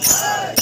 Hey!